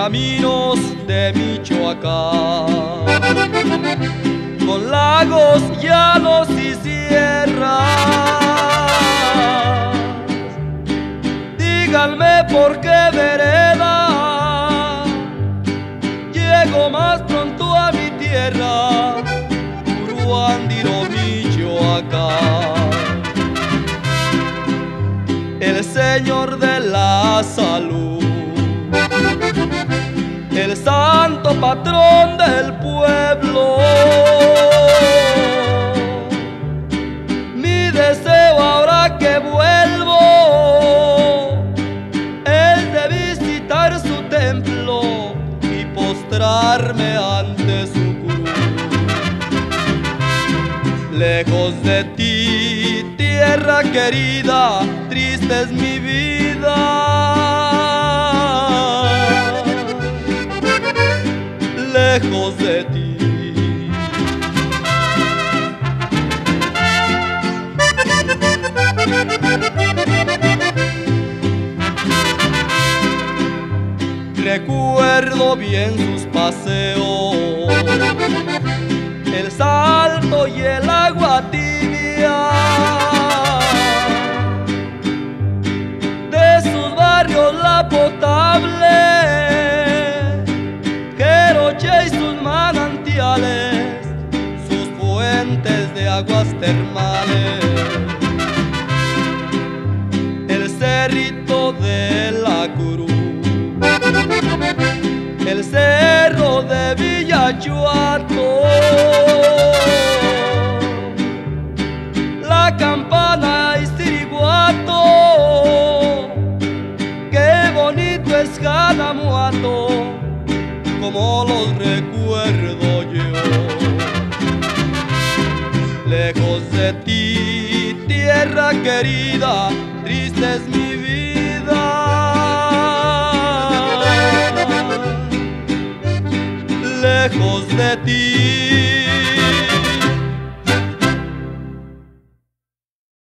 caminos de Michoacán, con lagos, llanos y sierras. Díganme por qué vereda llego más pronto a mi tierra, Uruandiro, Michoacán. El Señor de la Salud santo patrón del pueblo. Mi deseo ahora que vuelvo es de visitar su templo y postrarme ante su cruz. Lejos de ti, tierra querida, triste es mi vida. Lejos de ti. Recuerdo bien sus paseos, el salto y el agua tibia. De sus barrios la potable fuentes de aguas termales. El cerrito de la cruz, el cerro de Villachuato, la campana y Siribuato, qué bonito es Janamuato como los recuerdo Lejos de ti, tierra querida, triste es mi vida. Lejos de ti.